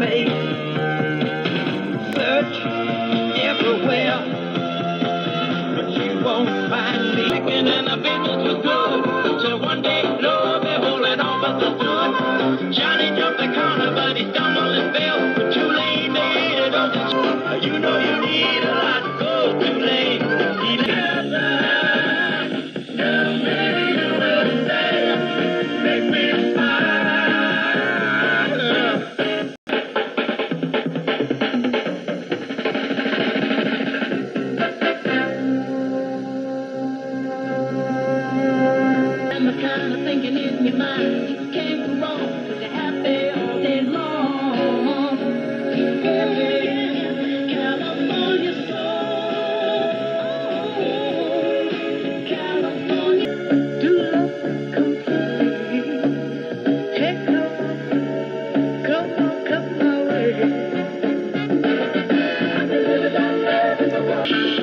Search everywhere, but you won't find me. the kind of thinking in your mind you can't go you're happy all day long. California soul. California. Do love complete. Come on, come my way. I've.